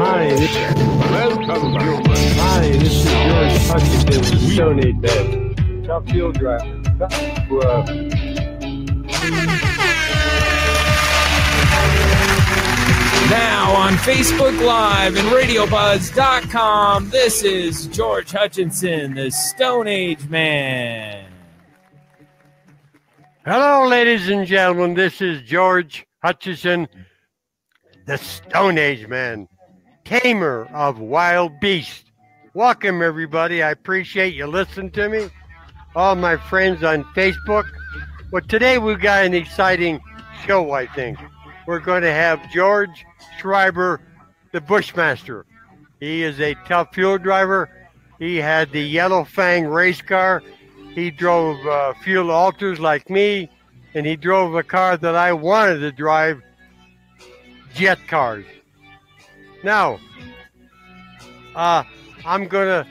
Hi, this, Welcome, human. hi, this is George Hutcheson with Stone Age Man. Top fuel driver. Now on Facebook Live and RadioBuzzd.com, this is George Hutcheson, the Stone Age Man. Hello, ladies and gentlemen. This is George Hutcheson, the Stone Age Man, tamer of wild beasts. Welcome, everybody. I appreciate you listening to me. All my friends on Facebook. Well, today we've got an exciting show, I think. We're going to have George Schreiber, the Bushmaster. He is a top fuel driver. He had the Yellow Fang race car. He drove uh, fuel alters like me, and he drove a car that I wanted to drive jet cars. Now, uh, I'm going to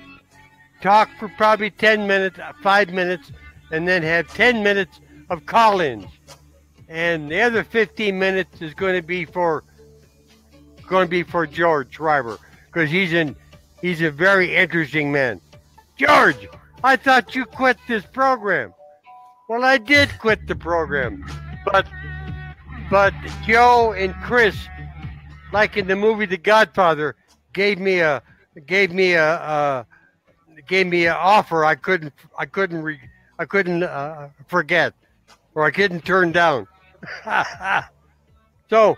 talk for probably 10 minutes, uh, five minutes, and then have 10 minutes of call ins. And the other 15 minutes is going to be for going to be for George Schreiber because he's in he's a very interesting man. George, I thought you quit this program. Well, I did quit the program, but but Joe and Chris, like in the movie The Godfather, gave me a gave me a, a gave me an offer I couldn't I couldn't re, I couldn't uh, forget or I couldn't turn down. so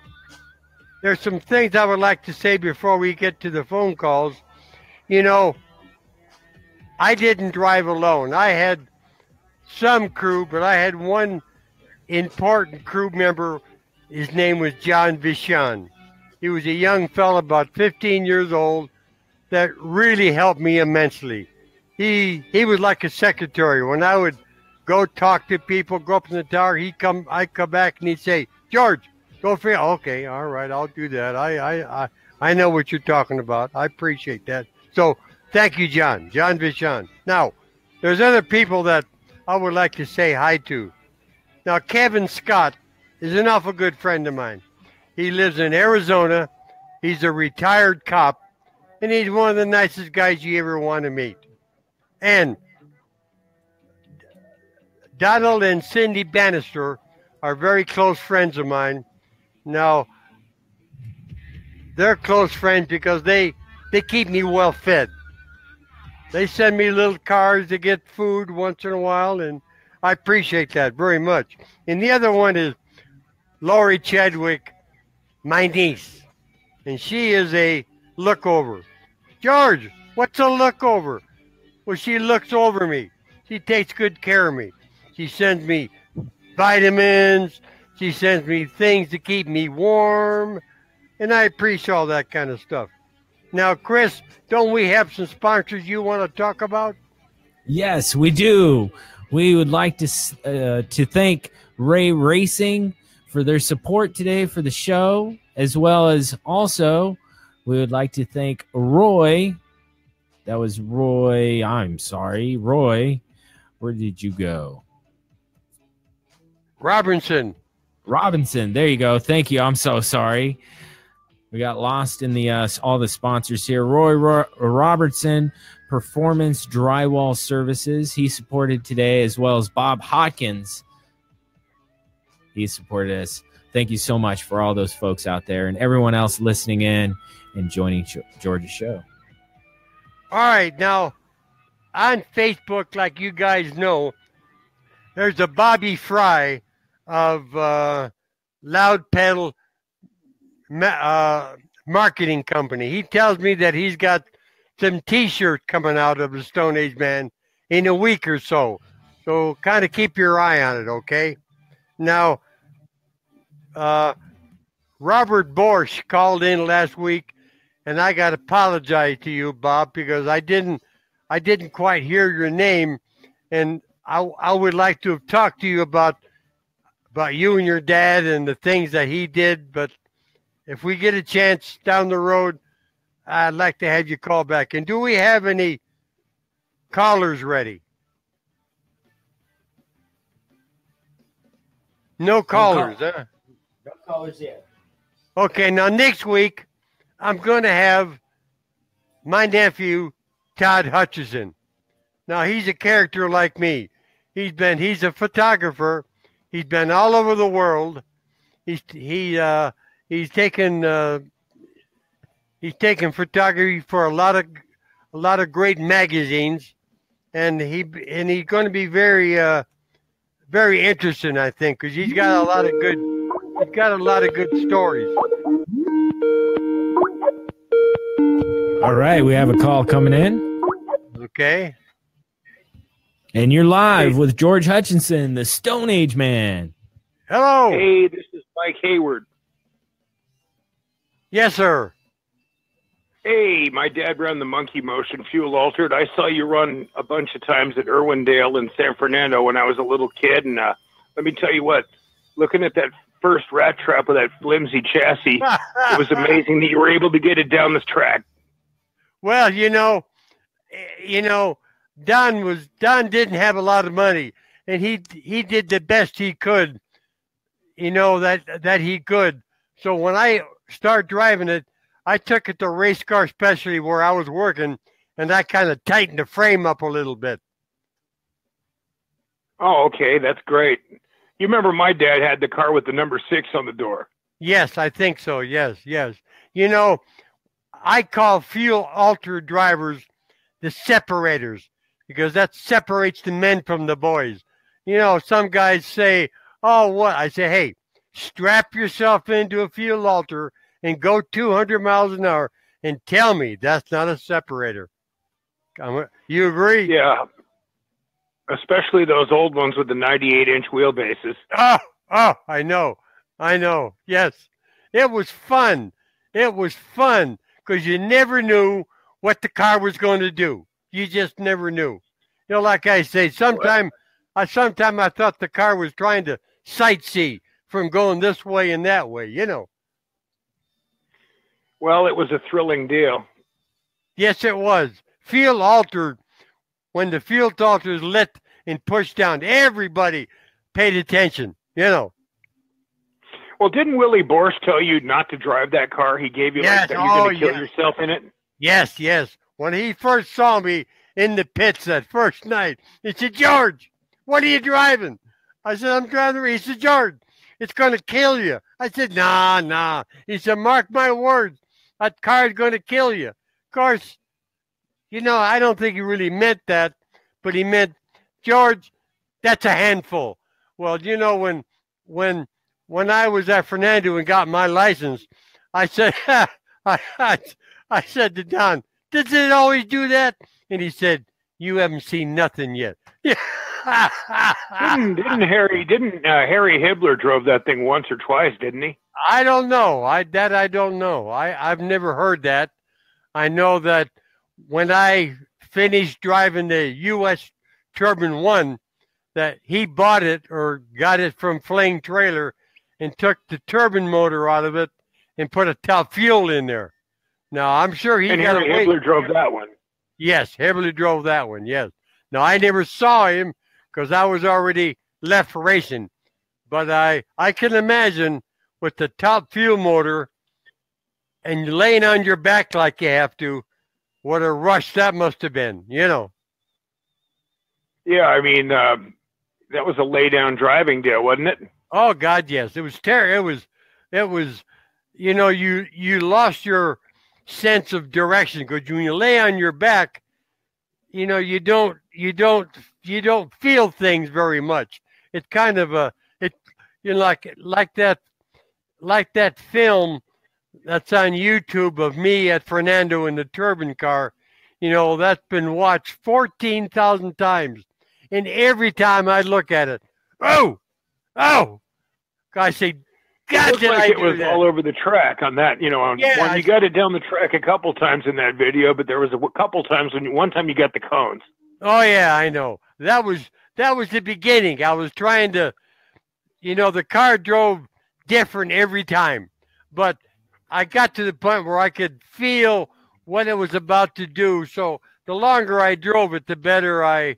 there's some things I would like to say before we get to the phone calls. You know, I didn't drive alone. I had some crew, but I had one important crew member. His name was John Vishon. He was a young fellow, about 15 years old, that really helped me immensely. He he was like a secretary. When I would go talk to people, go up in the tower, he'd come. I'd come back and he'd say, "George, go for Okay, all right, I'll do that. I I I, I know what you're talking about. I appreciate that. So thank you, John. John Vishon. Now, there's other people that I would like to say hi to. Now, Kevin Scott is an awful good friend of mine. He lives in Arizona. He's a retired cop, and he's one of the nicest guys you ever want to meet. And Donald and Cindy Bannister are very close friends of mine. Now, they're close friends because they they keep me well fed. They send me little cards to get food once in a while, and I appreciate that very much. And the other one is Laurie Chadwick, my niece, and she is a lookover. George, what's a lookover? Well, she looks over me. She takes good care of me. She sends me vitamins. She sends me things to keep me warm. And I appreciate all that kind of stuff. Now, Chris, don't we have some sponsors you want to talk about? Yes, we do. We would like to uh, to thank Rea Racing for their support today for the show, as well as also we would like to thank Roy. That was Roy. I'm sorry, Roy. Where did you go? Robinson. Robinson. There you go. Thank you. I'm so sorry. We got lost in the uh, all the sponsors here. Roy Ro- Robertson, Performance Drywall Services. He supported today, as well as Bob Hawkins. He supported us. Thank you so much for all those folks out there and everyone else listening in and joining George's show. All right, now on Facebook, like you guys know, there's a Bobby Fry of uh, Loud Pedal uh, Marketing Company. He tells me that he's got some T-shirts coming out of the Stone Age Man in a week or so. So kind of keep your eye on it, okay? Now, uh, Robert Borsch called in last week, and I got to apologize to you, Bob, because I didn't, I didn't quite hear your name, and I, I would like to have talked to you about, about you and your dad and the things that he did. But if we get a chance down the road, I'd like to have you call back. And do we have any callers ready? No callers, no huh? No callers yet. Okay, now next week, I'm going to have my nephew, Todd Hutcheson. Now, he's a character like me. He's been, he's a photographer. He's been all over the world. He's, he, uh, he's taken, uh, he's taken photography for a lot of, a lot of great magazines. And he, and he's going to be very, uh, very interesting, I think, because he's got a lot of good, he's got a lot of good stories. All right, we have a call coming in, Okay. and you're live with George Hutcheson, the Stone Age man. Hello. Hey, this is Mike Hayward. Yes, sir. Hey, my dad ran the Monkey Motion Fuel Altered. I saw you run a bunch of times at Irwindale in San Fernando when I was a little kid, and uh, let me tell you what, looking at that first rat trap with that flimsy chassis, it was amazing that you were able to get it down this track. Well, you know, eh, you know, Don was Don didn't have a lot of money, and he he did the best he could. You know that that he could. So when I started driving it, I took it to Race Car Specialty where I was working, and that kind of tightened the frame up a little bit. Oh, okay, that's great. You remember my dad had the car with the number six on the door. Yes, I think so. Yes, yes. You know, I call fuel altered drivers the separators because that separates the men from the boys. You know, some guys say, "Oh, what?" I say, "Hey, strap yourself into a fuel alter and go 200 miles an hour and tell me that's not a separator." You agree? Yeah, especially those old ones with the 98 inch wheelbases. Oh, oh, I know. I know. Yes. It was fun. It was fun because you never knew what the car was going to do. You just never knew. You know, like I say, sometime I sometime I thought the car was trying to sightsee from going this way and that way, you know. Well, it was a thrilling deal. Yes, it was. Fuel altered when the fuel alter is lit and pushed down. Everybody paid attention, you know. Well, didn't Willie Borsch tell you not to drive that car? He gave you Yes, like that you're oh, going to kill yes. yourself in it. Yes, yes. When he first saw me in the pits that first night, he said, George, what are you driving? I said, I'm driving. the-" He said, George, it's going to kill you. I said, nah, nah. He said, mark my words. That car's going to kill you. Of course, you know, I don't think he really meant that, but he meant, George, that's a handful. Well, you know, when, when, when I was at Fernando and got my license, I said, I, I, I said to Don, does it always do that? And he said, you haven't seen nothing yet. Didn't, didn't Harry? Didn't uh, Harry Hibbler drove that thing once or twice? Didn't he? I don't know. I that I don't know. I I've never heard that. I know that when I finished driving the U.S. Turbine One, that he bought it or got it from Flame Trailer and took the turbine motor out of it and put a top fuel in there. Now I'm sure he and got Harry away. Hibbler drove that one. Yes, Hibbler drove that one. Yes. Now I never saw him because I was already left racing, but I I can imagine with the top fuel motor and laying on your back like you have to, what a rush that must have been. You know. Yeah, I mean um, that was a lay down driving deal, wasn't it? Oh God, yes. It was terrible. It was, it was, you know, you you lost your sense of direction because when you lay on your back, you know, you don't you don't you don't feel things very much. It's kind of a it you know like like that like that film that's on YouTube of me at Fernando in the turbine car. You know, that's been watched fourteen thousand times, and every time I look at it, oh, oh, I say, God, looked did like I it was that? all over the track on that. You know, on Yeah, when I- you got it down the track a couple times in that video, but there was a couple times when you, one time you got the cones. Oh yeah, I know. That was that was the beginning. I was trying to, you know, the car drove different every time, but I got to the point where I could feel what it was about to do. So the longer I drove it, the better I,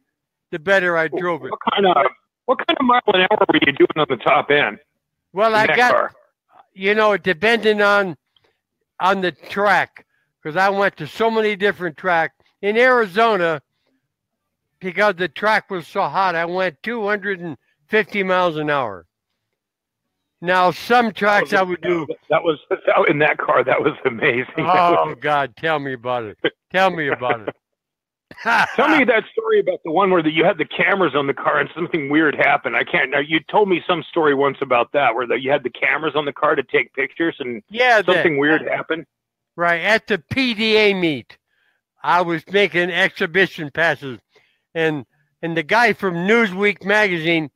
the better I drove it. What kind of what kind of mile an hour were you doing on the top end? Well, I got, car? you know, depending on, on the track because I went to so many different tracks in Arizona because the track was so hot. I went 250 miles an hour. Now, some tracks I would do. That was in that car. That was amazing. Oh God, tell me about it. Tell me about it. Tell me that story about the one where the, you had the cameras on the car and something weird happened. I can't. Now you told me some story once about that where the, you had the cameras on the car to take pictures and yeah, something that, weird happened. Right at the PDA meet, I was making exhibition passes, and and the guy from Newsweek magazine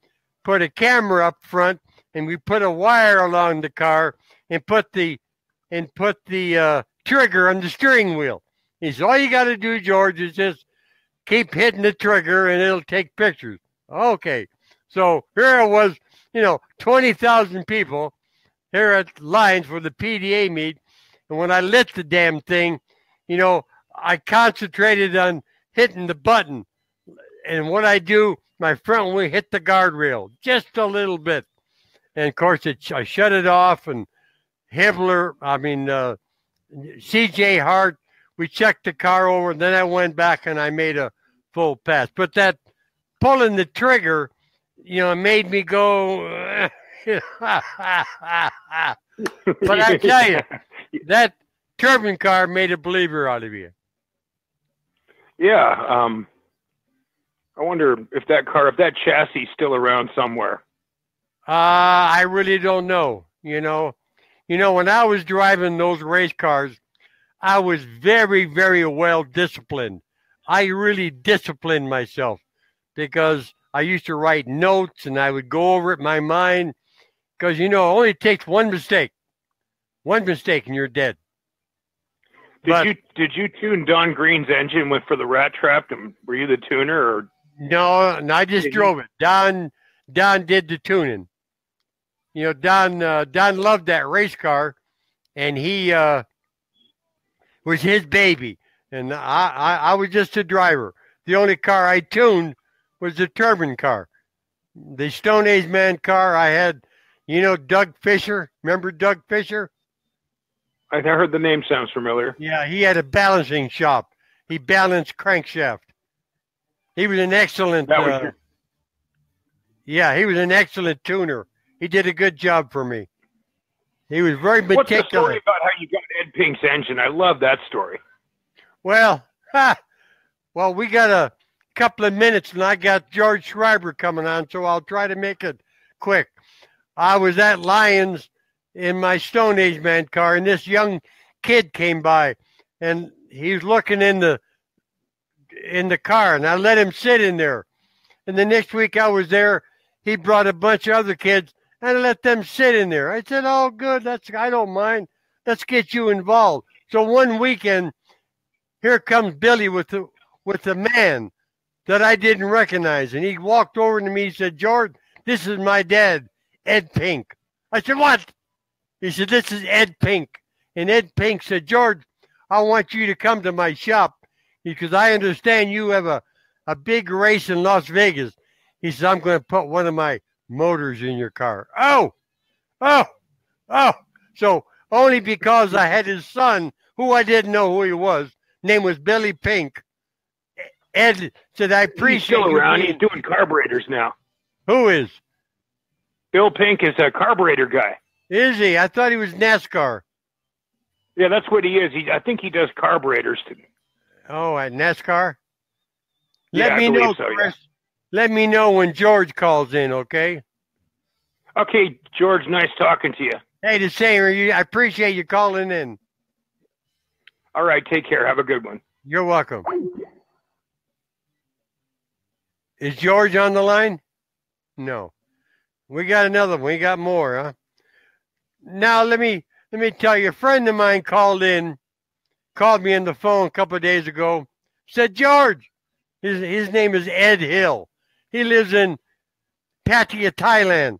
put a camera up front, and we put a wire along the car and put the and put the uh, trigger on the steering wheel. He said, "All you got to do, George, is just keep hitting the trigger, and it'll take pictures." Okay, so here it was, you know, twenty thousand people here at Lions for the PDA meet, and when I lit the damn thing, you know, I concentrated on hitting the button. And what I do, my front wing hit the guardrail just a little bit. And of course, it, I shut it off. And Hibbler, I mean, uh, CJ Hart, we checked the car over. And then I went back and I made a full pass. But that pulling the trigger, you know, made me go. but I tell you, that turbine car made a believer out of you. Yeah. Um, I wonder if that car, if that chassis is still around somewhere. Uh, I really don't know. You know, you know, when I was driving those race cars, I was very, very well disciplined. I really disciplined myself because I used to write notes and I would go over it in my mind because, you know, it only takes one mistake. One mistake and you're dead. Did but, you did you tune Don Green's engine with for the rat trap? And were you the tuner or? No, no I just drove it. Don Don did the tuning. You know, Don uh, Don loved that race car, and he uh, was his baby, and I, I I was just a driver. The only car I tuned was the turbine car, the Stone Age man car. I had, you know, Doug Fisher. Remember Doug Fisher? I heard the name sounds familiar. Yeah, he had a balancing shop. He balanced crankshaft. He was an excellent. Was uh, your... Yeah, he was an excellent tuner. He did a good job for me. He was very meticulous. What's the story about how you got Pink's engine? I love that story. Well, ha, well, we got a couple of minutes, and I got George Schreiber coming on, so I'll try to make it quick. I was at Lions in my Stone Age man car, and this young kid came by, and he was looking in the in the car, and I let him sit in there. And the next week I was there, he brought a bunch of other kids, and let them sit in there. I said, "Oh, good. That's I don't mind. Let's get you involved." So one weekend, here comes Billy with the with the man that I didn't recognize, and he walked over to me. He said, "George, this is my dad, Ed Pink." I said, "What?" He said, This is Ed Pink. And Ed Pink said, George, I want you to come to my shop because I understand you have a, a big race in Las Vegas. He said, I'm going to put one of my motors in your car. Oh, oh, oh. So only because I had his son, who I didn't know who he was, name was Billy Pink. Ed said, I appreciate He's still around. He's doing carburetors now. Who is? Bill Pink is a carburetor guy. Is he? I thought he was NASCAR. Yeah, that's what he is. He, I think he does carburetors. Too. Oh, at NASCAR. Let yeah, me know, so, Chris. Yeah. Let me know when George calls in. Okay. Okay, George. Nice talking to you. Hey, the same. I appreciate you calling in. All right. Take care. Have a good one. You're welcome. Is George on the line? No. We got another one. We got more, huh? Now let me let me tell you, a friend of mine called in, called me on the phone a couple of days ago, said, George, his his name is Ed Hill. He lives in Pattaya, Thailand.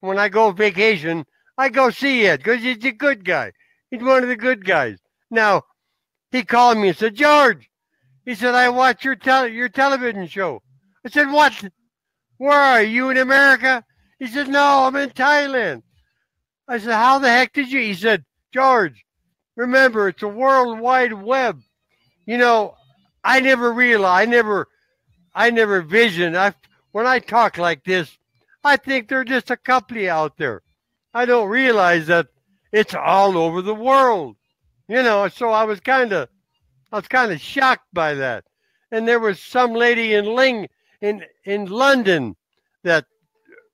When I go vacation, I go see Ed because he's a good guy. He's one of the good guys. Now, he called me and said, George, he said, I watch your tel- your television show. I said, what? Where are you in America? He said, no, I'm in Thailand. I said, How the heck did you? He said, George, Remember, it's a world wide web. You know, I never realized, I never, I never vision. I when I talk like this, I think they're just a couple out there. I don't realize that it's all over the world. You know, so I was kind of, I was kind of shocked by that. And there was some lady in Ling in in London that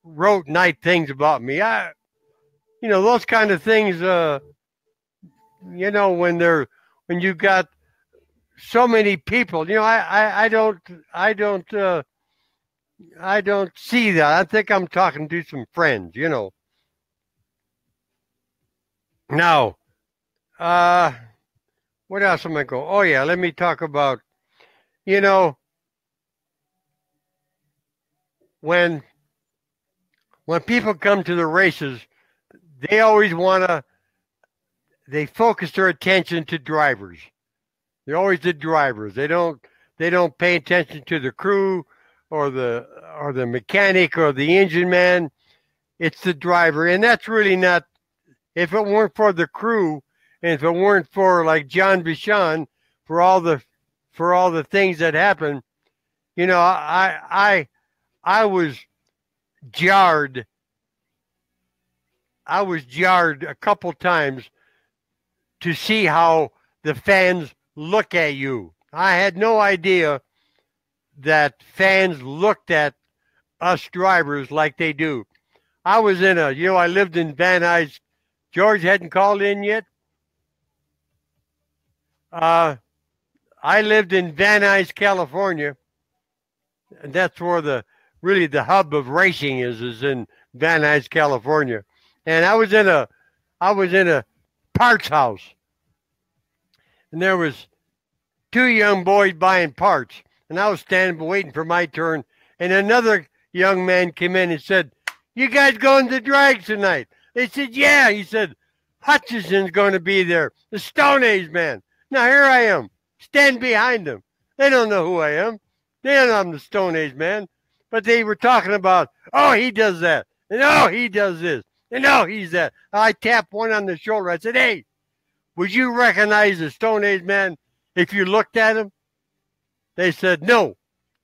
wrote nice things about me. I, you know, those kind of things. Uh, you know, when they're when you got so many people, you know, I I, I don't I don't uh, I don't see that. I think I'm talking to some friends. You know. Now, uh, what else am I going? Oh yeah, let me talk about. You know, when when people come to the races, they always want to they focus their attention to drivers. They're always the drivers. They don't they don't pay attention to the crew or the or the mechanic or the engine man. It's the driver, and that's really not. If it weren't for the crew, and if it weren't for like John Bichon, for all the for all the things that happened, you know, I I I was jarred. I was jarred a couple times to see how the fans look at you. I had no idea that fans looked at us drivers like they do. I was in a, you know, I lived in Van Nuys. George hadn't called in yet. Uh, I lived in Van Nuys, California, and that's where the really the hub of racing is is in Van Nuys, California. And I was in a I was in a parts house. And there was two young boys buying parts. And I was standing waiting for my turn. And another young man came in and said, You guys going to drag tonight? They said, Yeah. He said, Hutcheson's going to be there, the Stone Age man. Now here I am, stand behind them. They don't know who I am. They don't know I'm the Stone Age man but they were talking about, oh, he does that, and oh, he does this, and oh, he's that. I tapped one on the shoulder. I said, hey, would you recognize the Stone Age man if you looked at him? They said, no.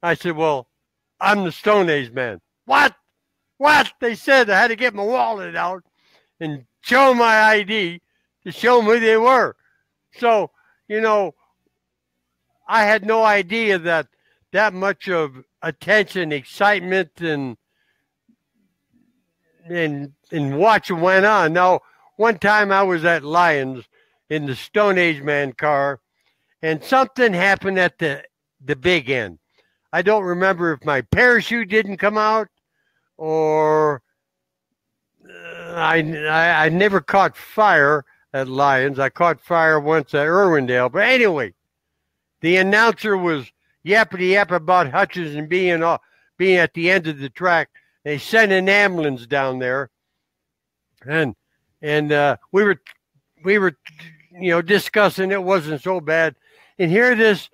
I said, well, I'm the Stone Age man. What? What? They said I had to get my wallet out and show my ID to show who they were. So, you know, I had no idea that that much of attention, excitement, and and and watch went on. Now, one time I was at Lions in the Stone Age Man car, and something happened at the the big end. I don't remember if my parachute didn't come out or I, I I never caught fire at Lions. I caught fire once at Irwindale. But anyway, the announcer was yappity yap about Hutcheson being uh, being at the end of the track. They sent an ambulance down there, and and uh, we were we were you know discussing it wasn't so bad, and here this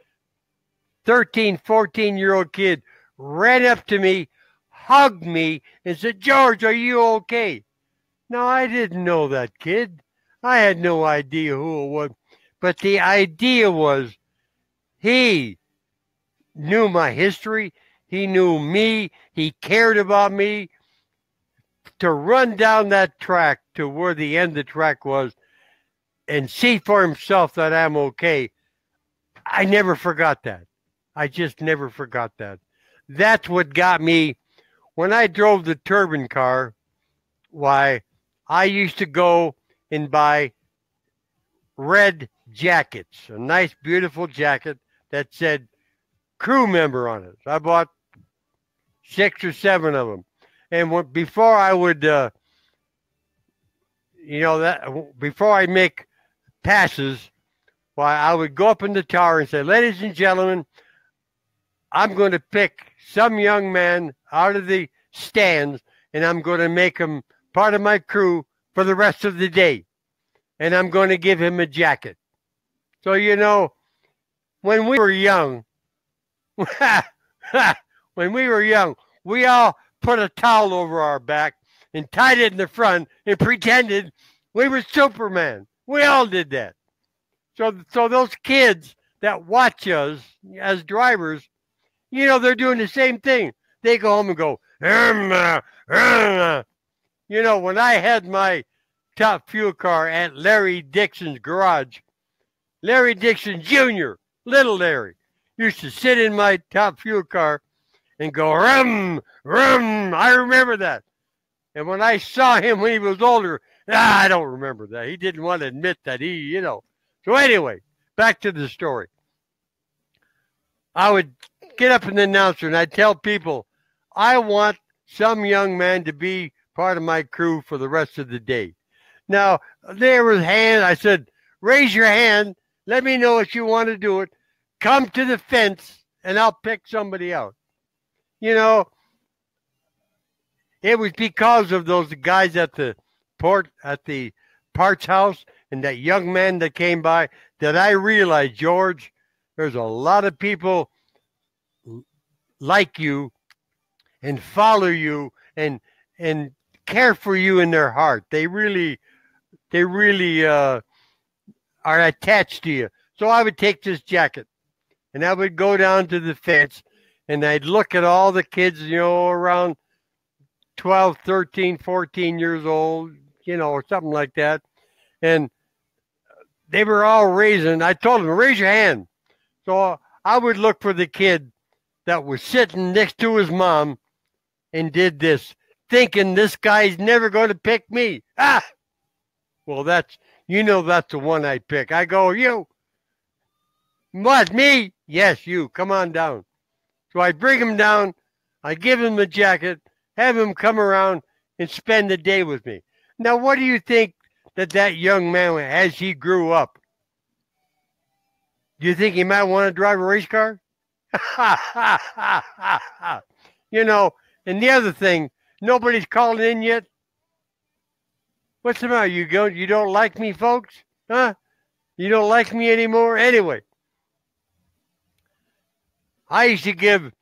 13, 14 year old kid ran up to me, hugged me, and said, "George, are you okay?" Now I didn't know that kid. I had no idea who it was, but the idea was he knew my history. He knew me. He cared about me. To run down that track to where the end of the track was and see for himself that I'm okay, I never forgot that. I just never forgot that. That's what got me when I drove the turbine car. Why, I used to go and buy red jackets, a nice, beautiful jacket that said crew member on it. I bought six or seven of them. And what, before I would, uh, you know, that before I make passes, why I would go up in the tower and say, "Ladies and gentlemen, I'm going to pick some young man out of the stands, and I'm going to make him part of my crew for the rest of the day, and I'm going to give him a jacket." So you know, when we were young, when we were young, we all put a towel over our back and tied it in the front and pretended we were Superman. We all did that. So, so those kids that watch us as drivers, you know, they're doing the same thing. They go home and go, "Irma, Irma." You know, when I had my top fuel car at Larry Dixon's garage, Larry Dixon Jr., little Larry, used to sit in my top fuel car and go, rum, rum. I remember that. And when I saw him when he was older, ah, I don't remember that. He didn't want to admit that he, you know. So anyway, back to the story. I would get up in the announcer and I'd tell people, I want some young man to be part of my crew for the rest of the day. Now, there was hand. I said, raise your hand. Let me know if you want to do it. Come to the fence and I'll pick somebody out. You know, it was because of those guys at the port, at the parts house, and that young man that came by that I realized, George, there's a lot of people like you and follow you and and care for you in their heart. They really they really uh, are attached to you. So I would take this jacket and I would go down to the fence and I'd look at all the kids, you know, around 12, 13, 14 years old, you know, or something like that. And they were all raising. I told them, raise your hand. So I would look for the kid that was sitting next to his mom and did this, thinking this guy's never going to pick me. Ah! Well, that's, you know, that's the one I pick. I go, you. What, me? Yes, you. Come on down. So I bring him down. I give him the jacket, have him come around and spend the day with me. Now, what do you think that that young man, as he grew up, do you think he might want to drive a race car? you know, and the other thing, nobody's calling in yet. What's the matter? You go, you don't like me, folks? Huh? You don't like me anymore? Anyway, I used to give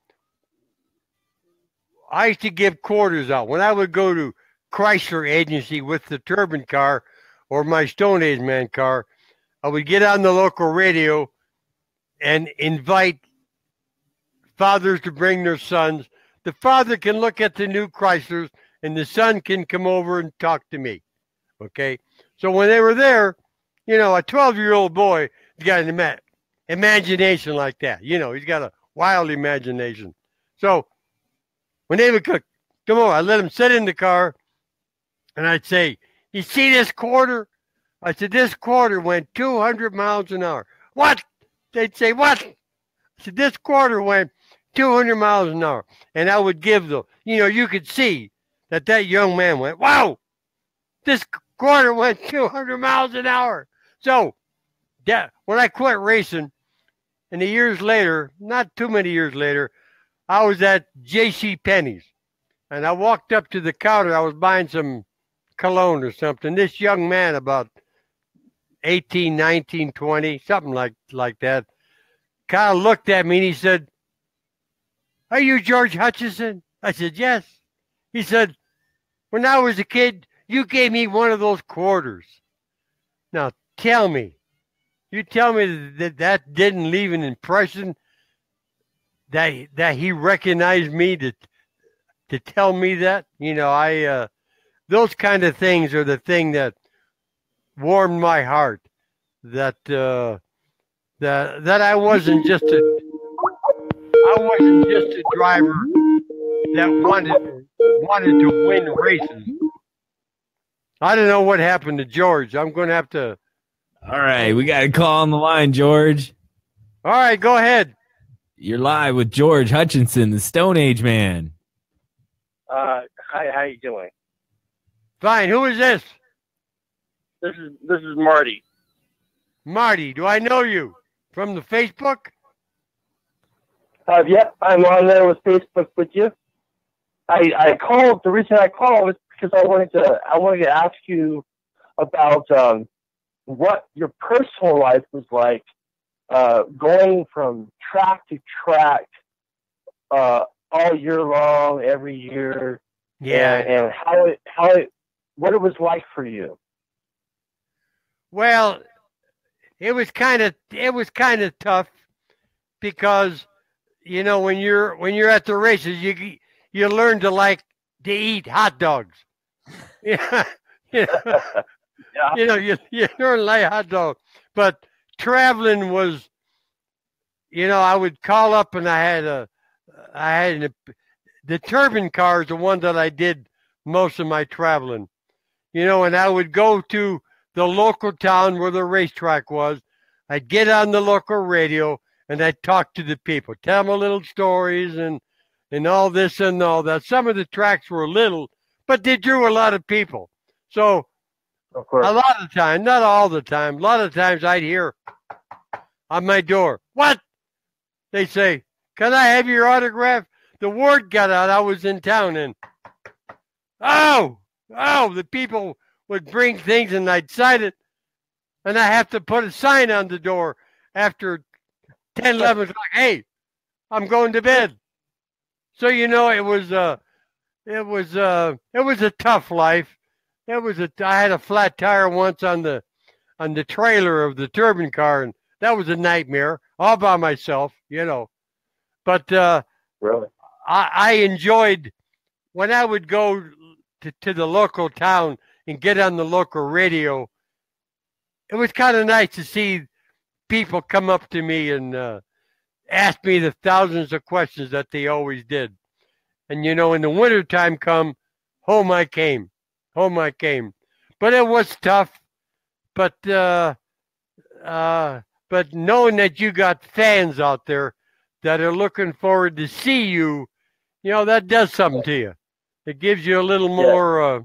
I used to give quarters out. When I would go to Chrysler agency with the turbine car or my Stone Age man car, I would get on the local radio and invite fathers to bring their sons. The father can look at the new Chryslers and the son can come over and talk to me. Okay. So when they were there, you know, a 12 year old boy has got an ima- imagination like that. You know, he's got a wild imagination. So when they would cook, come on, I let him sit in the car and I'd say, You see this quarter? I said, This quarter went 200 miles an hour. What? They'd say, What? I said, This quarter went 200 miles an hour. And I would give the, you know, you could see that that young man went, Wow, this quarter went 200 miles an hour. So, that, when I quit racing, and the years later, not too many years later, I was at J.C. Penney's, and I walked up to the counter. I was buying some cologne or something. This young man, about 18, 19, 20, something like like that, kind of looked at me and he said, "Are you George Hutcheson?" I said, "Yes." He said, "When I was a kid, you gave me one of those quarters." Now tell me, you tell me that that didn't leave an impression that that he recognized me to to tell me that you know I uh, those kind of things are the thing that warmed my heart that uh, that that I wasn't just a I wasn't just a driver that wanted wanted to win races. I don't know what happened to George. I'm going to have to all right, we got a call on the line, George. All right, go ahead. You're live with George Hutcheson, the Stone Age man. Uh, hi, how you doing? Fine. Who is this? This is this is Marty. Marty, do I know you from the Facebook? Uh, yep, I'm on there with Facebook with you. I I called. The reason I called was because I wanted to I wanted to ask you about um, what your personal life was like uh, going from track to track uh, all year long, every year. Yeah. And, and how it, how it, what it was like for you. Well, it was kind of it was kind of tough because you know when you're when you're at the races you you learn to like to eat hot dogs. Yeah. you know, Yeah. you know you, you learn to like hot dog. But traveling was you know, I would call up and I had a I had a, the turbine car is the one that I did most of my traveling. You know, and I would go to the local town where the racetrack was. I'd get on the local radio and I'd talk to the people, tell them little stories and and all this and all that. Some of the tracks were little, but they drew a lot of people. So Of course. a lot of time, not all the time. A lot of times I'd hear on my door, "What?" They say, "Can I have your autograph?" The word got out I was in town, and oh, oh, the people would bring things, and I'd sign it, and I have to put a sign on the door after 10, 11 o'clock. Hey, I'm going to bed. So you know, it was uh, it was uh, it was a tough life. It was a. I had a flat tire once on the on the trailer of the turbine car, and that was a nightmare all by myself, you know. But uh, really. I, I enjoyed when I would go to, to the local town and get on the local radio. It was kind of nice to see people come up to me and uh, ask me the thousands of questions that they always did. And you know, in the wintertime come, home I came. Home I came. But it was tough. But uh uh but knowing that you got fans out there that are looking forward to see you, you know, that does something to you. It gives you a little Yeah. more uh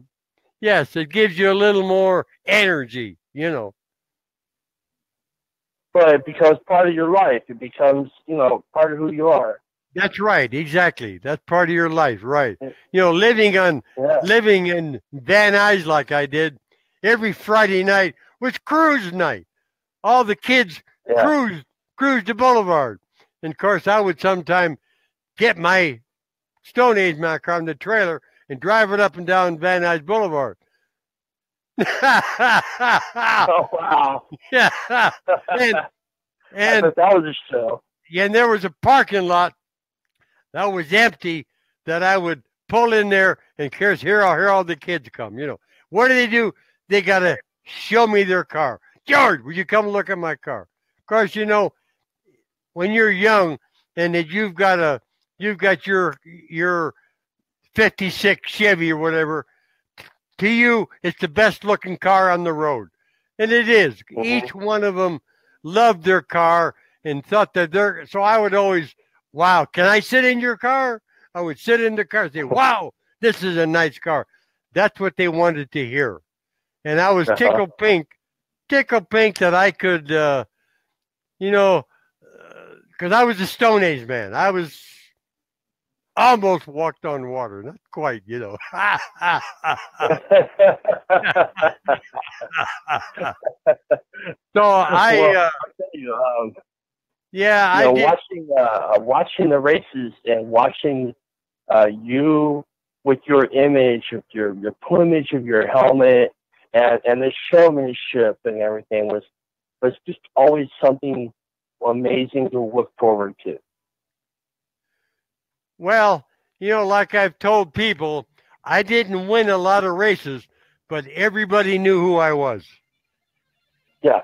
yes, it gives you a little more energy, you know. But it becomes part of your life. It becomes, you know, part of who you are. That's right, exactly. That's part of your life, right? You know, living on Yeah. living in Van Nuys like I did every Friday night was cruise night. All the kids Yeah. cruise cruise the boulevard. And of course I would sometime get my Stone Age man car in the trailer and drive it up and down Van Nuys Boulevard. Oh wow. yeah. And, and that was a show. yeah, and there was a parking lot that was empty that I would pull in there and here's here all here all the kids come. You know, what do they do? They gotta show me their car. George, would you come look at my car? Of course, you know, when you're young and that you've got a you've got your your 56 Chevy or whatever, to you it's the best looking car on the road. And it is. Mhm. Each one of them loved their car and thought that they're so I would always, wow, can I sit in your car? I would sit in the car and say, Wow, this is a nice car. That's what they wanted to hear. And I was Uh-huh. tickled pink, tickled pink that I could uh you know because I was a Stone Age man. I was almost walked on water, not quite, you know. so I, Well, uh, you, um, yeah, you I know, did. watching uh, watching the races and watching uh, you with your image, with your your plumage of your helmet, and and the showmanship and everything was was just always something amazing to look forward to. Well, you know, like I've told people, I didn't win a lot of races, but everybody knew who I was. Yeah.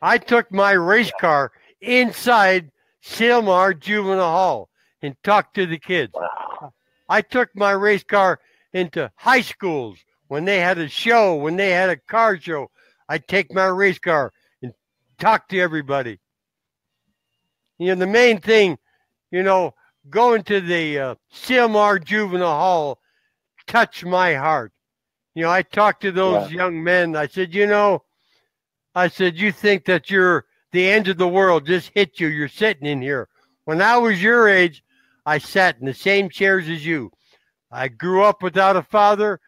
I took my race car inside Sylmar Juvenile Hall and talked to the kids. Wow. I took my race car into high schools when they had a show, when they had a car show. I'd take my race car and talk to everybody. You know, the main thing, you know, going to the uh, Sylmar Juvenile Hall touched my heart. You know, I talked to those young men. I said, you know, I said, you think that you're the end of the world just hit you. You're sitting in here. When I was your age, I sat in the same chairs as you. I grew up without a father.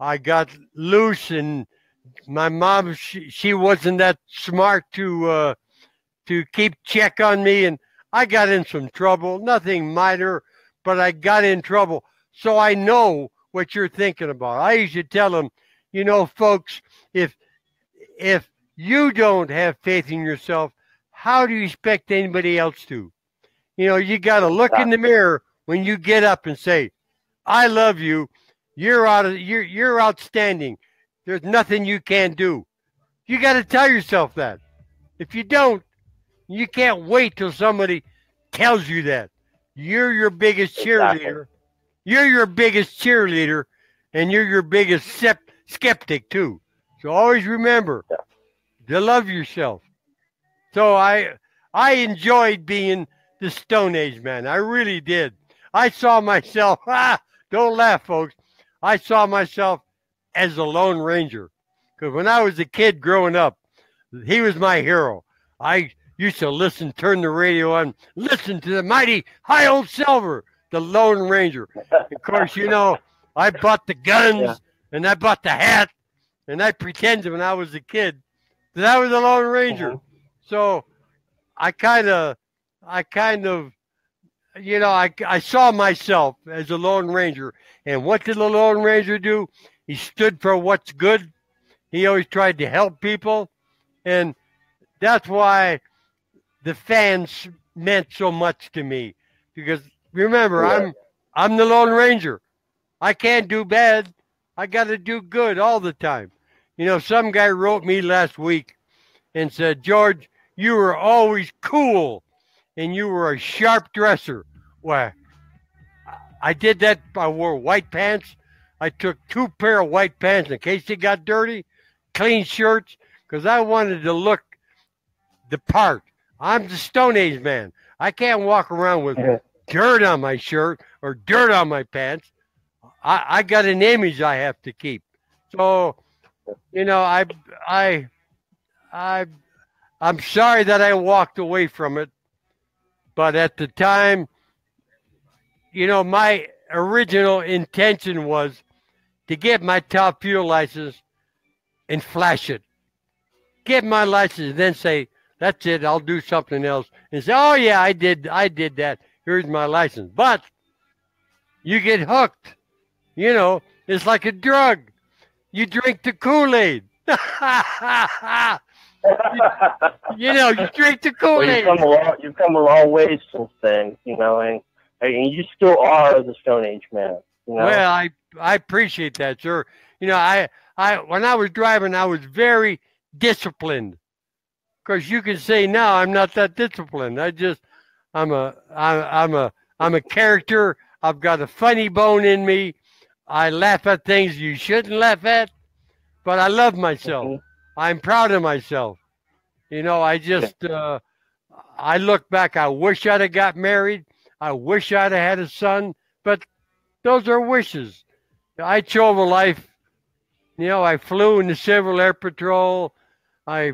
I got loose, and my mom she, she wasn't that smart to uh, to keep check on me, and I got in some trouble. Nothing minor, but I got in trouble. So I know what you're thinking about. I to tell them, you know, folks, if if you don't have faith in yourself, how do you expect anybody else to? You know, you got to look in the mirror when you get up and say, "I love you. You're out of you're you're outstanding. There's nothing you can't do." You got to tell yourself that. If you don't, you can't wait till somebody tells you that. You're your biggest cheerleader. Exactly. You're your biggest cheerleader, and you're your biggest sep- skeptic too. So always remember Yeah. to love yourself. So I I enjoyed being the Stone Age man. I really did. I saw myself. Ah, don't laugh, folks. I saw myself as a Lone Ranger because when I was a kid growing up, he was my hero. I used to listen, turn the radio on, listen to the mighty High Old Silver, the Lone Ranger. Of course, you know, I bought the guns Yeah. and I bought the hat and I pretended when I was a kid that I was a Lone Ranger. Mhm. So I kind of, I kind of, you know, I, I saw myself as a Lone Ranger. And what did the Lone Ranger do? He stood for what's good. He always tried to help people. And that's why the fans meant so much to me. Because remember, Yeah. I'm I'm the Lone Ranger. I can't do bad. I got to do good all the time. You know, some guy wrote me last week and said, George, you were always cool and you were a sharp dresser. Well, I did that. I wore white pants. I took two pair of white pants in case they got dirty, clean shirts, because I wanted to look the part. I'm the Stone Age man. I can't walk around with dirt on my shirt or dirt on my pants. I, I got an image I have to keep. So, you know, I, I, I, I'm sorry that I walked away from it, but at the time, you know, my original intention was to get my top fuel license and flash it. Get my license and then say, that's it, I'll do something else. And say, oh yeah, I did I did that. Here's my license. But you get hooked. You know, it's like a drug. You drink the Kool-Aid. you know, you drink the well, you've Kool-Aid. come a long, you've come a long way since then, you know, and and you still are the Stone Age man. You know? Well, I I appreciate that, sir. You know, I I when I was driving, I was very disciplined. Because you can say now I'm not that disciplined. I just I'm a I'm, I'm a I'm a character. I've got a funny bone in me. I laugh at things you shouldn't laugh at, but I love myself. Mhm. I'm proud of myself. You know, I just uh, I look back. I wish I'd have got married. I wish I'd have had a son, but those are wishes. I chose a life. You know, I flew in the Civil Air Patrol. I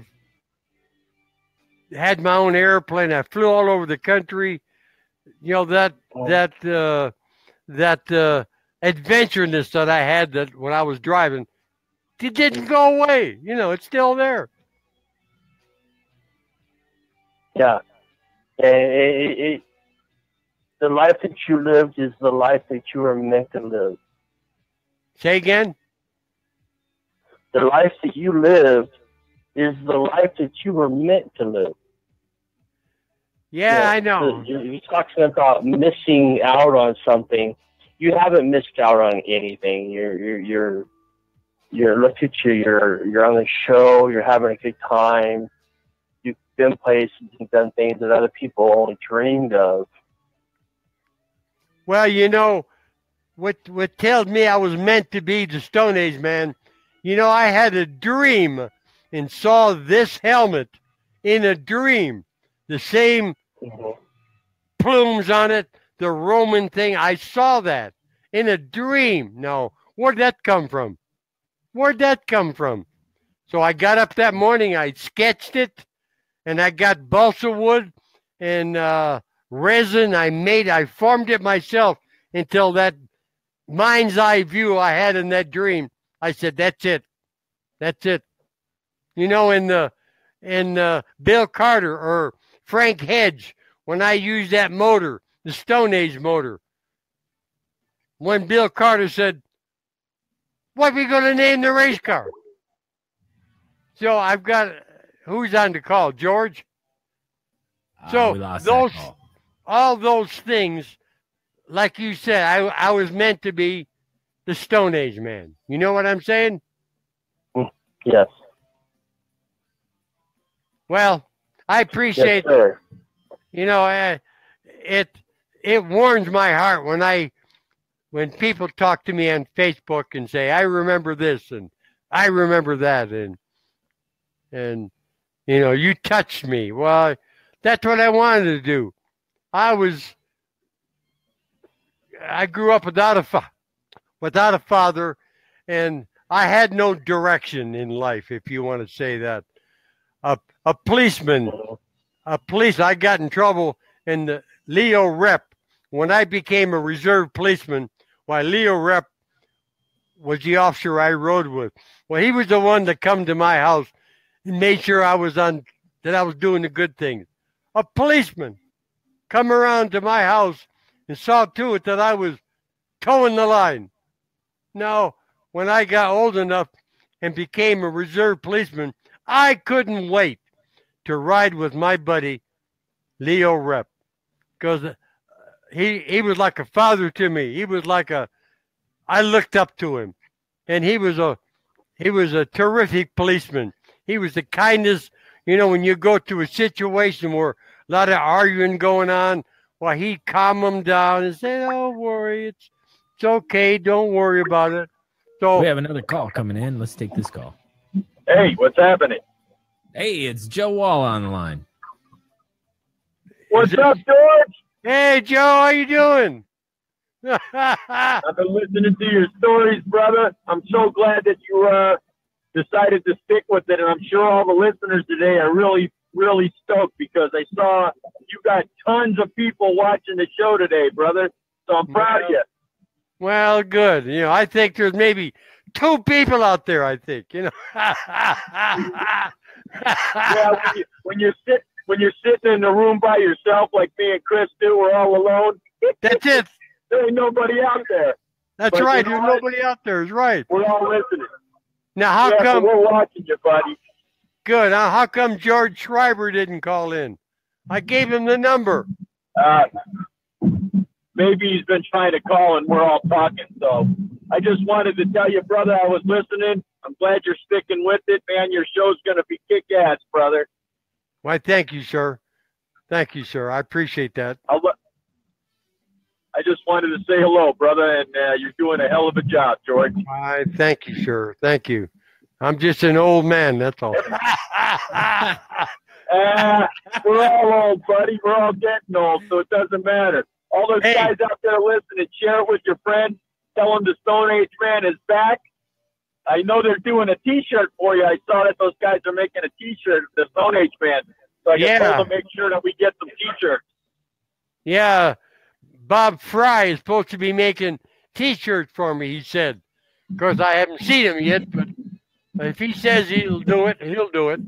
had my own airplane. I flew all over the country. You know that Oh. that uh, that uh, adventureness that I had that when I was driving, it didn't go away. You know, it's still there. Yeah. It, it, it, the life that you lived is the life that you were meant to live. Say again. The life that you lived is the life that you were meant to live. Yeah, I know. You're, you're talking about missing out on something. You haven't missed out on anything. You're you're you're you're look at you. You're you're on the show. You're having a good time. You've been places and done things that other people only dreamed of. Well, you know, what what tells me I was meant to be the Stone Age man. You know, I had a dream and saw this helmet in a dream. The same Mhm. plumes on it, the Roman thing. I saw that in a dream. No, where'd that come from? Where'd that come from? So I got up that morning, I sketched it, and I got balsa wood and uh, resin. I made, I formed it myself until that mind's eye view I had in that dream. I said, "That's it, that's it." You know, in the in uh, Bill Carter or Frank Hedge, when I used that motor, the Stone Age motor, when Bill Carter said, "What are we going to name the race car?" So I've got who's on the call? George. Ah, So, we those- All those things, like you said, I I was meant to be the Stone Age man. You know what I'm saying? Yes. Well, I Yes, appreciate sir. you know it it warms my heart when i when people talk to me on facebook and say i remember this and i remember that and and you know you touched me well that's what i wanted to do i was i grew up without a fa- without a father and i had no direction in life if you want to say that a, a policeman a police. I got in trouble in the Leo Rep when I became a reserve policeman. Why Leo Rep was the officer I rode with. Well, he was the one that come to my house and made sure I was on that I was doing the good things. A policeman come around to my house and saw to it that I was toeing the line. Now, when I got old enough and became a reserve policeman, I couldn't wait to ride with my buddy Leo Rep because uh, he he was like a father to me. He was like a I looked up to him, and he was a he was a terrific policeman. He was the kindest. You know, when you go to a situation where a lot of arguing going on, well, he calm them down and say, "Don't worry, it's it's okay. Don't worry about it." So We have another call coming in. Let's take this call. Hey, what's happening? Hey, it's Joe Wall on the line. What's up, George? Hey, Joe, how you doing? I've been listening to your stories, brother. I'm so glad that you uh, decided to stick with it, and I'm sure all the listeners today are really, really stoked because I saw you got tons of people watching the show today, brother. So I'm proud of you. well, good. You know, I think there's maybe two people out there. I think you know. Yeah, when, you, when you're sit when you're sitting in the room by yourself, like me and Chris do, we're all alone. That's it. There ain't nobody out there. That's But you right. know There's nobody out there. Is right. We're all listening. Now, how yeah, come? we're watching you, buddy? Good. Now, how come George Schreiber didn't call in? I gave him the number. Uh, maybe he's been trying to call and we're all talking. So I just wanted to tell you, brother, I was listening. I'm glad you're sticking with it, man. Your show's going to be kick ass, brother. Why? Thank you, sir. Thank you, sir. I appreciate that. I'll I just wanted to say hello, brother, and uh, you're doing a hell of a job, George. I thank you, sir. Thank you. I'm just an old man. That's all. Uh, we're all old, buddy. We're all getting old, so it doesn't matter. All those Hey. guys out there listening, share it with your friends. Tell them the Stone Age Man is back. I know they're doing a T-shirt for you. I saw that those guys are making a T-shirt, the Stone Age Man. So I just Yeah. told them to make sure that we get some T-shirts. Yeah, Bob Fry is supposed to be making T-shirts for me. He said, "Of course, I haven't seen him yet, but if he says he'll do it, he'll do it."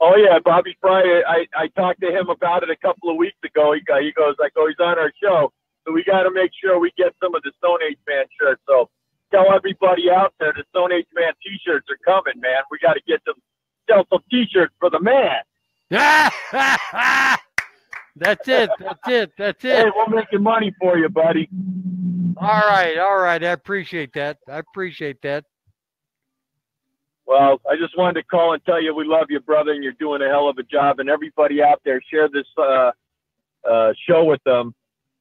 Oh yeah, Bobby Fry. I, I talked to him about it a couple of weeks ago. He he goes like, oh, he's on our show, so we got to make sure we get some of the Stone Age Man shirts. So tell everybody out there, the Stone Age Man T-shirts are coming, man. We got to get them, sell some T-shirts for the man. That's it. That's it. That's Hey, it. we're making money for you, buddy. All right. All right. I appreciate that. I appreciate that. Well, I just wanted to call and tell you we love you, brother, and you're doing a hell of a job. And everybody out there, share this uh, uh, show with them,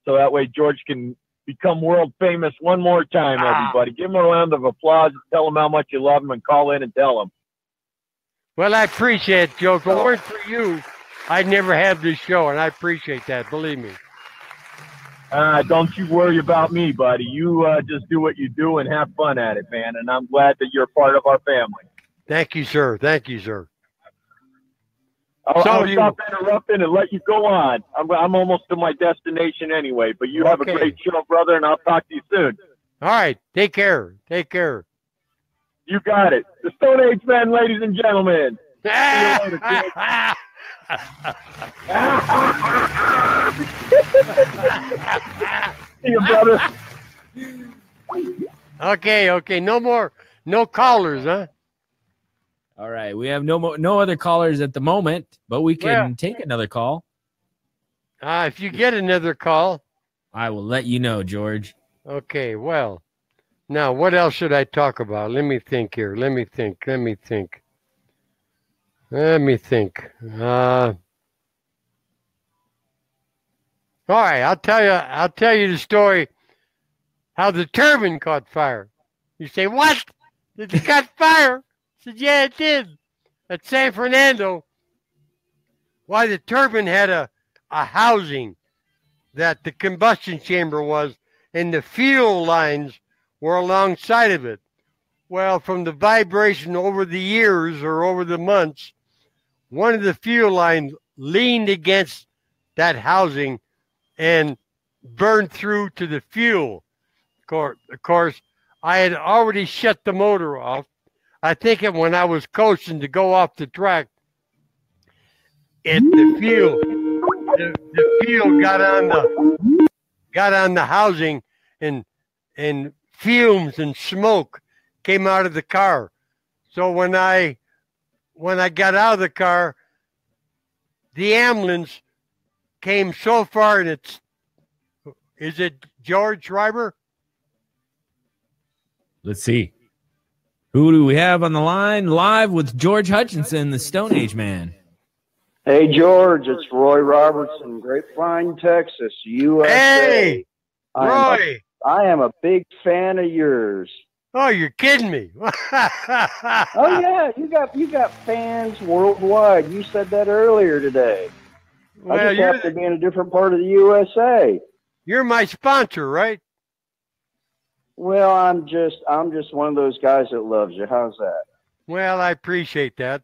so that way George can become world famous one more time. Ah. Everybody, give him a round of applause. and Tell him how much you love him, and call in and tell him. Well, I appreciate it, Joe. If it weren't for you, I'd never have this show, and I appreciate that. Believe me. Uh, don't you worry about me, buddy. You uh, just do what you do and have fun at it, man. And I'm glad that you're part of our family. Thank you, sir. Thank you, sir. I'll, I'll stop interrupting and let you go on. I'm, I'm almost to my destination anyway. But you have a great show, brother, and I'll talk to you soon. All right. Take care. Take care. You got it. The Stone Age Man, ladies and gentlemen. See you, brother. okay. Okay. No more. No callers, huh? All right, we have no mo- no other callers at the moment, but we can Well- take another call. Uh, if you get another call, I will let you know, George. okay. Well, now what else should I talk about? Let me think here. Let me think. Let me think. Let me think. Uh, all right, I'll tell you. I'll tell you the story. How the turbine caught fire. You say what? Did it catch fire? Said yeah, it did. At San Fernando. Why the turbine had a a housing that the combustion chamber was, and the fuel lines were alongside of it. Well, from the vibration over the years or over the months, one of the fuel lines leaned against that housing and burned through to the fuel. Of course, I had already shut the motor off. I think it when I was coaching to go off the track, it the fuel the, the fuel got on the got on the housing and and fumes and smoke came out of the car. So when I when I got out of the car, the ambulance came so far and it's is it George Schreiber? Let's see. Who do we have on the line live with George Hutcheson, the Stone Age man? Hey, George, it's Roy Robertson, Grapevine, Texas, USA. Hey, I am, a, Roy. I am a big fan of yours. Oh, you're kidding me. Oh yeah, you got you got fans worldwide. You said that earlier today. I just you're, have to be in a different part of the USA. you're my sponsor, right? Well, I'm just I'm just one of those guys that loves you. How's that? Well, I appreciate that.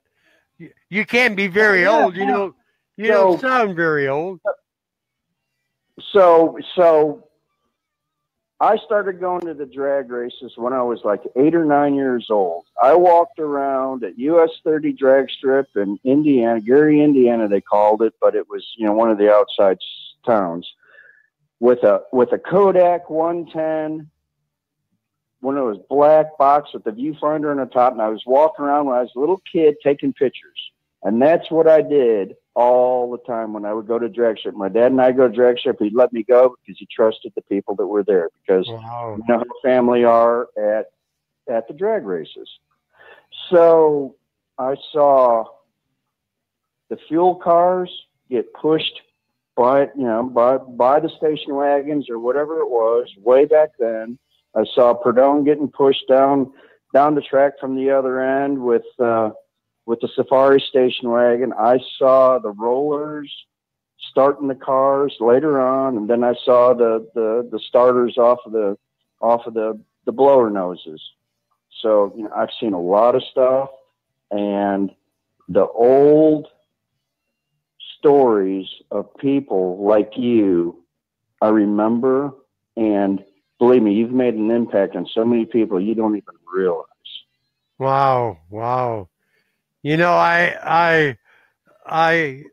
You, you can't be very Yeah, old. You yeah. know, you So- don't sound very old. So so I started going to the drag races when I was like eight or nine years old. I walked around at US 30 drag strip in Indiana, Gary, Indiana, they called it, but it was you know one of the outside towns with a with a Kodak 110, one of those black box with the viewfinder on the top, and I was walking around when I was a little kid taking pictures, and that's what I did all the time when I would go to drag strip. My dad and I go to drag strip. He'd let me go because he trusted the people that were there because Wow. you know how family are at at the drag races. So I saw the fuel cars get pushed by you know by by the station wagons or whatever it was way back then. I saw Prudhomme getting pushed down down the track from the other end with uh, with the Safari station wagon. I saw the rollers starting the cars later on, and then I saw the the, the starters off of the off of the the blower noses. So you know, I've seen a lot of stuff, and the old stories of people like you, I remember, and believe me, you've made an impact on so many people you don't even realize. Wow, wow. You know, I I I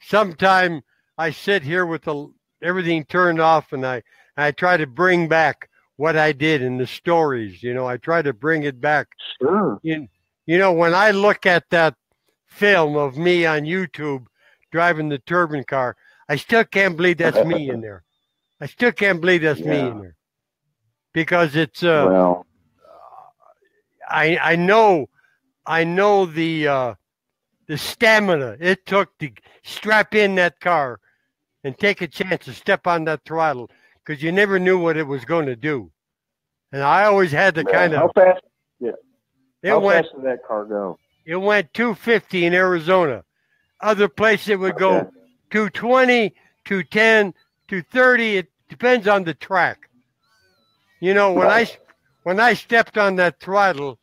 sometime I sit here with the everything turned off and I I try to bring back what I did in the stories, you know, I try to bring it back. Sure. You, you know, when I look at that film of me on YouTube driving the turbine car, I still can't believe that's me in there. I still can't believe that's me Yeah. in there. Because it's uh well, I I know I know the uh, the stamina it took to strap in that car and take a chance to step on that throttle because you never knew what it was going to do. And I always had to kind of how fast? it how went fast did that car go? it went 250 in Arizona. Other places it would go Okay. 220, 210, 230. It depends on the track. You know, when I when I stepped on that throttle,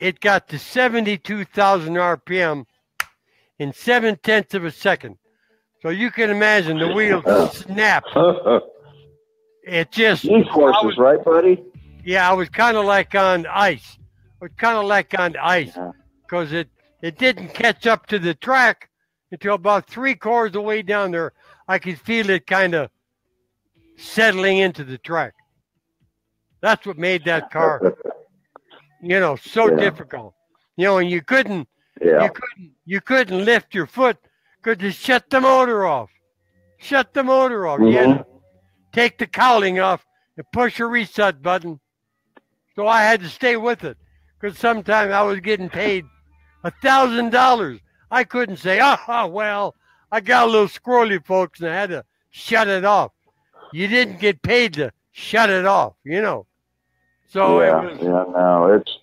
it got to 72,000 RPM in seven tenths of a second. So you can imagine the wheels snapped. It just G forces, right, buddy? yeah, I was kind of like on ice. I was kind of like on ice because it it didn't catch up to the track until about three quarters of the way down there. I could feel it kind of settling into the track. That's what made that car. You know, so Yeah. difficult. You know, and you couldn't Yeah. you couldn't you couldn't lift your foot because you shut the motor off. Shut the motor off. You Mhm. to take the cowling off and push a reset button. So I had to stay with it because sometimes I was getting paid a thousand dollars. I couldn't say, oh well, I got a little squirrely folks and I had to shut it off. You didn't get paid to shut it off, you know. So yeah, it was yeah, no, it's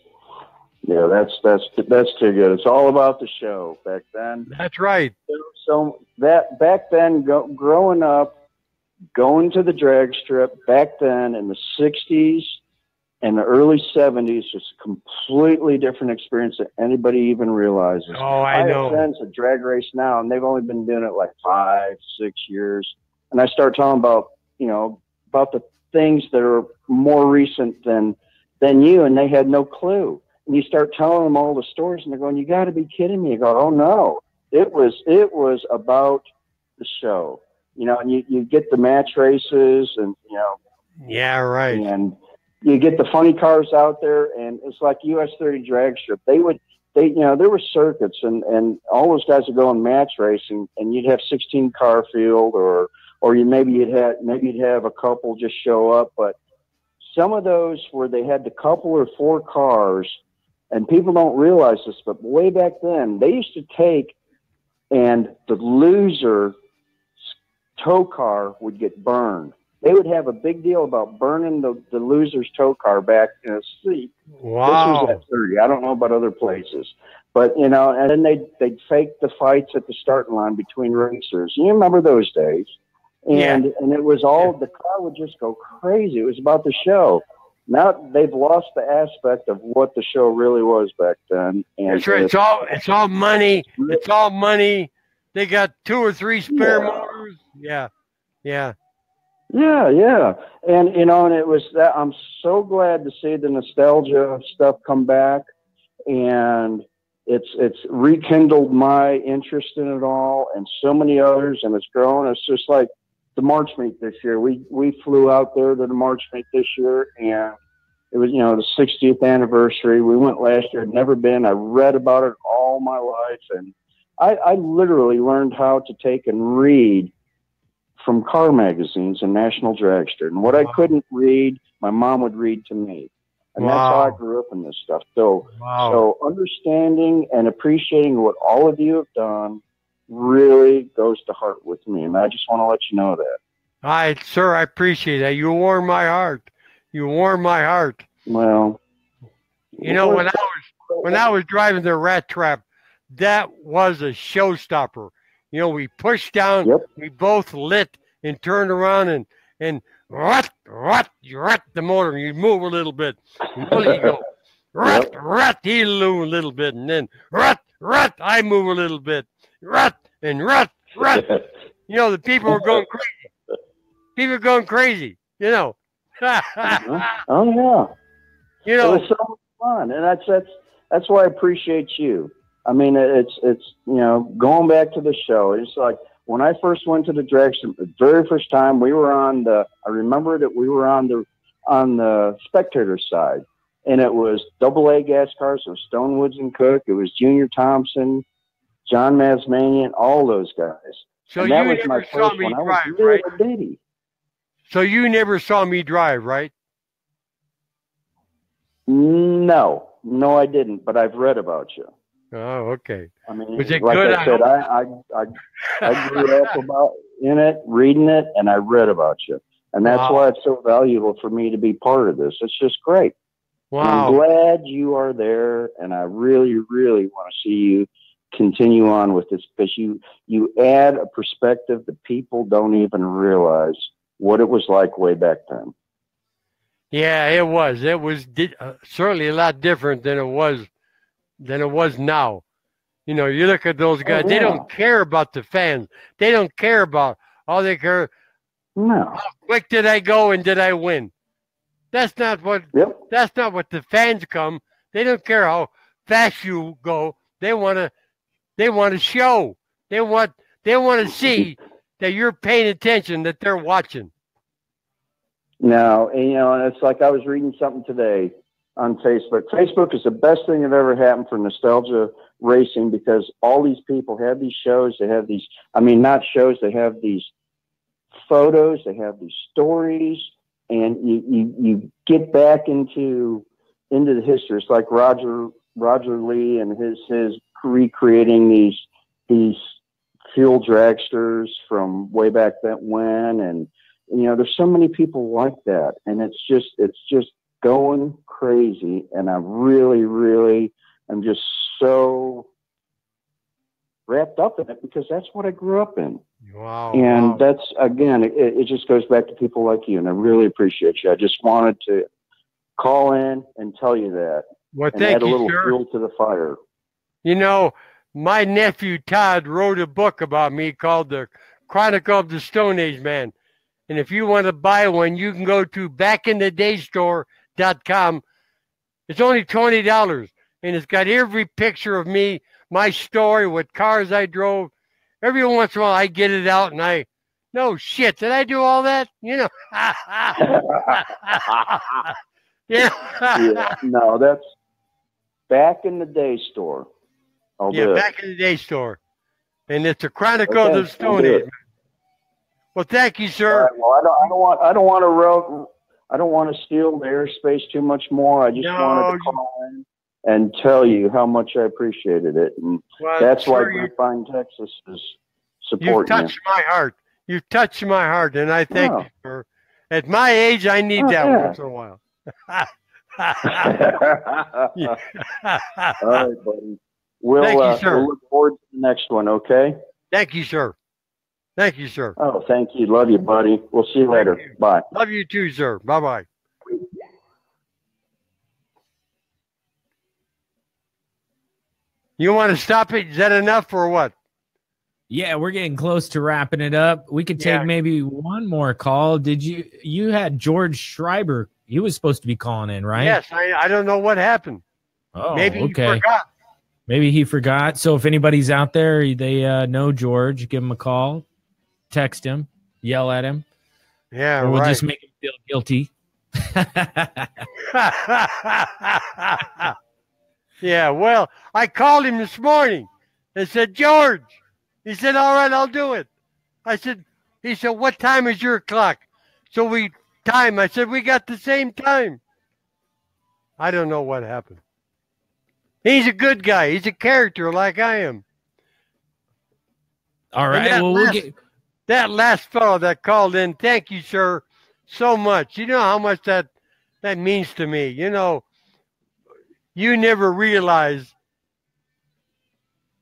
yeah, that's that's that's too good. It's all about the show back then. that's right. So that back then, go, growing up, going to the drag strip back then in the '60s and the early '70s was a completely different experience than anybody even realizes. Oh, I have know. friends that drag race now, and they've only been doing it like five, six years. And I start talking about, you know, about the things that are more recent than than you, and they had no clue. And you start telling them all the stories, and they're going, "You got to be kidding me!" You go, "Oh no, it was it was about the show." You know, and you, you get the match races, and you know, Yeah, right. and you get the funny cars out there and it's like us 30 drag strip. They would they you know there were circuits and and all those guys would go in match racing and you'd have 16 car field or or you maybe you'd have maybe you'd have a couple just show up but some of those where they had the couple or four cars and people don't realize this but way back then they used to take and the loser tow car would get burned they would have a big deal about burning the, the loser's tow car back in a seat. Wow. This was at 30. I don't know about other places. But, you know, and then they'd, they'd fake the fights at the starting line between racers. You remember those days. And, and it was all, the crowd would just go crazy. It was about the show. Now they've lost the aspect of what the show really was back then. And That's right. It's all it's all money. It's all money. They got two or three spare Yeah. motors. Yeah. Yeah. Yeah, yeah, and you know, and it was that. I'm so glad to see the nostalgia stuff come back, and it's it's rekindled my interest in it all, and so many others, and it's grown. It's just like the March meet this year. We we flew out there to the March meet this year, and it was you know the 60th anniversary. We went last year. I'd never been. I read about it all my life, and I, I literally learned how to take and read from car magazines and National Dragster. And what I couldn't read, my mom would read to me. And that's how I grew up in this stuff. So, Wow. so understanding and appreciating what all of you have done really goes to heart with me. And I just want to let you know that. I sir, I appreciate that. You warm my heart. You warm my heart. Well, You know, when I was when I was driving the rat trap, that was a showstopper. You know, we pushed down, Yep. we both lit and turned around and and rut, rut, you rut the motor, you move a little bit. And Willie, you go, rut, rut, he move a little bit, and then rut, rut, I move a little bit. Rut and rut, rut. You know, the people were going crazy. People were going crazy, you know. Uh-huh. oh yeah. you know, it was so much fun, and that's that's that's why I appreciate you. I mean, it's it's you know going back to the show. It's like when I first went to the drag strip, the very first time we were on the. I remember that we were on the on the spectator side, and it was double A gas cars. It was Stone Woods and Cook. It was Junior Thompson, John Mazmanian, all those guys. so and you that was never my saw first me one. I was drive, little right? bitty. So you never saw me drive, right? No, no, I didn't. But I've read about you. Oh, okay. I mean, like good? I I said. I, I, I, I grew up about in it, reading it, and I read about you, and that's Wow. why it's so valuable for me to be part of this. It's just great. Wow. I'm glad you are there, and I really, really want to see you continue on with this because you you add a perspective that people don't even realize what it was like way back then. Yeah, it was. It was di- uh, certainly a lot different than it was than it was now. You know, you look at those guys; they yeah. don't care about the fans. They don't care about all they care. No. How quick did I go and did I win? That's not what. Yep. That's not what the fans come. They don't care how fast you go. They want to. They want to show. They want. They want to see that you're paying attention. That they're watching. No, and you know, and it's like I was reading something today on Facebook. Facebook is the best thing that ever happened for nostalgia racing because all these people have these shows. They have these, I mean, not shows. They have these photos. They have these stories, and you you, you get back into into the history. It's like Roger Roger Lee and his his recreating these these fuel dragsters from way back then when and you know there's so many people like that and it's just it's just going crazy and i really really I'm just so wrapped up in it because that's what i grew up in Wow. and wow. that's again it, it just goes back to people like you and i really appreciate you i just wanted to call in and tell you that well, and thank add a little sir. fuel to the fire You know, my nephew Todd wrote a book about me called The Chronicle of the Stone Age Man. And if you want to buy one, you can go to backinthedaystore.com. It's only $20 and it's got every picture of me, my story, what cars I drove. Every once in a while I get it out and I, no shit, did I do all that? You know. yeah. yeah, no, that's back in the day store. I'll Yeah, back in the day store. And it's a chronicle of the Stone Age. Well, thank you, sir. right, well, I don't, I don't want, I don't want to I don't want to steal the airspace too much more. I just No, wanted to call in and tell you how much I appreciated it, and Well, that's sir, why Grapevine, Texas is you've supporting you. touched my heart. You've touched my heart, and I thank Oh. you, sir. At my age, I need Oh, that yeah. once in a while. All right, buddy. We'll, Thank you, uh, sir. we'll look forward to the next one. Okay. thank you, sir. Thank you, sir. Oh, thank you. Love you, buddy. We'll see you later. you. Bye. Love you too, sir. Bye bye. You want to stop it? Is that enough or what? Yeah, we're getting close to wrapping it up. We could take Yeah. maybe one more call. Did you you had George Schreiber? He was supposed to be calling in, right? Yes, I, I don't know what happened. Oh, Maybe okay. you forgot. Maybe he forgot. So if anybody's out there, they uh, know George, give him a call, text him, yell at him, Yeah, or we'll right. just make him feel guilty. yeah, well, I called him this morning and said, George. He said, All right, I'll do it. I said, He said, What time is your clock? So we time. I said, We got the same time. I don't know what happened. He's a good guy. He's a character like I am. All right. Well, we'll get. That last fellow that called in, thank you, sir, so much. You know how much that that means to me. You know, you never realize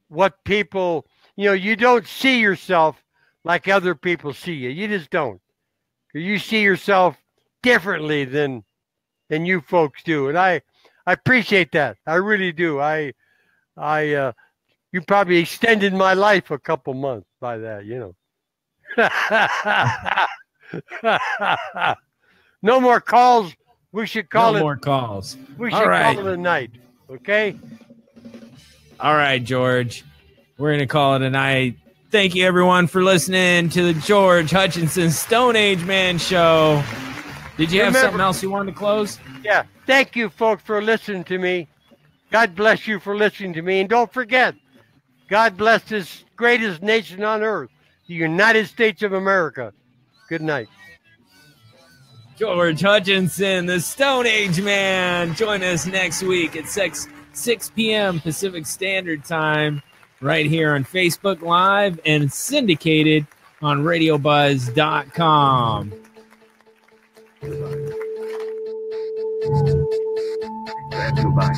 what people, you know, you don't see yourself like other people see you. You just don't. You see yourself differently than than you folks do, and I I appreciate that. I really do. I I uh, you probably extended my life a couple months by that. You know. No more calls. We should call it no it. more calls. We should right. call it a night. Okay. All right, George. We're going to call it a night. Thank you, everyone, for listening to the George Hutcheson Stone Age Man show. Did you have something else you wanted to close? Yeah. Thank you, folks, for listening to me. God bless you for listening to me. And don't forget, God bless this greatest nation on earth, the United States of America. Good night. George Hutcheson, the Stone Age Man. Join us next week at 6, 6 p.m. Pacific Standard Time, right here on Facebook Live and syndicated on RadioBuzzd.com. Goodbye.